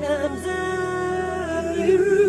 làm rơi